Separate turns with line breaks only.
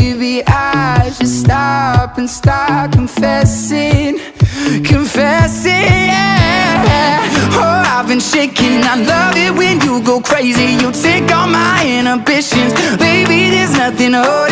Maybe I should stop and start confessing, confessing, yeah. Oh, I've been shaking. I love it when you go crazy. You take all my inhibitions, baby. There's nothing holding.